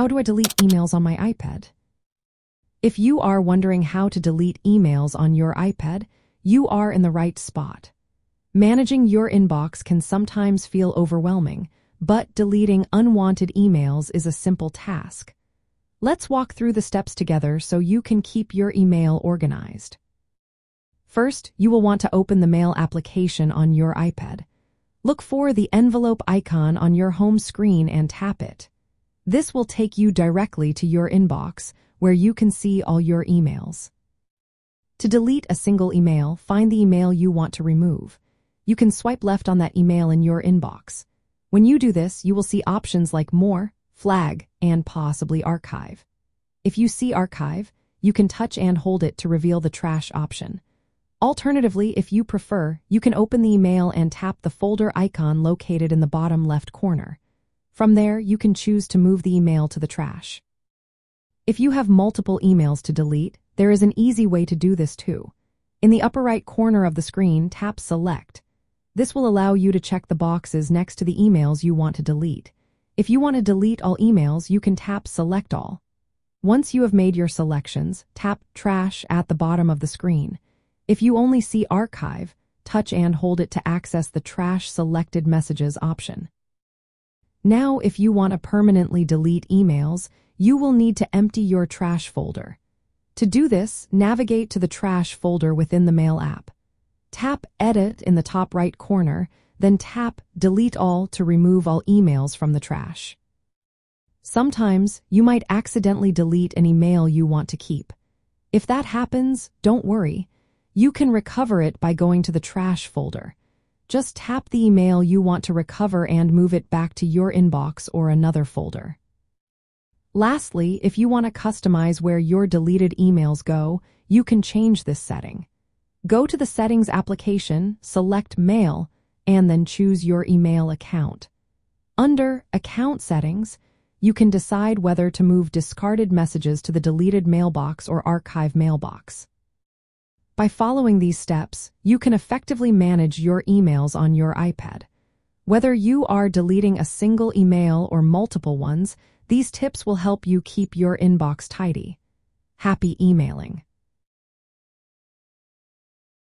How do I delete emails on my iPad? If you are wondering how to delete emails on your iPad, you are in the right spot. Managing your inbox can sometimes feel overwhelming, but deleting unwanted emails is a simple task. Let's walk through the steps together so you can keep your email organized. First, you will want to open the Mail application on your iPad. Look for the envelope icon on your home screen and tap it. This will take you directly to your inbox, where you can see all your emails. To delete a single email, find the email you want to remove. You can swipe left on that email in your inbox. When you do this, you will see options like More, Flag, and possibly Archive. If you see Archive, you can touch and hold it to reveal the trash option. Alternatively, if you prefer, you can open the email and tap the folder icon located in the bottom left corner. From there, you can choose to move the email to the trash. If you have multiple emails to delete, there is an easy way to do this too. In the upper right corner of the screen, tap Select. This will allow you to check the boxes next to the emails you want to delete. If you want to delete all emails, you can tap Select All. Once you have made your selections, tap Trash at the bottom of the screen. If you only see Archive, touch and hold it to access the Trash Selected Messages option. Now, if you want to permanently delete emails, you will need to empty your trash folder. To do this, navigate to the trash folder within the Mail app. Tap Edit in the top right corner, then tap Delete All to remove all emails from the trash. Sometimes, you might accidentally delete an email you want to keep. If that happens, don't worry. You can recover it by going to the trash folder. Just tap the email you want to recover and move it back to your inbox or another folder. Lastly, if you want to customize where your deleted emails go, you can change this setting. Go to the Settings application, select Mail, and then choose your email account. Under Account Settings, you can decide whether to move discarded messages to the deleted mailbox or archive mailbox. By following these steps, you can effectively manage your emails on your iPad. Whether you are deleting a single email or multiple ones, these tips will help you keep your inbox tidy. Happy emailing!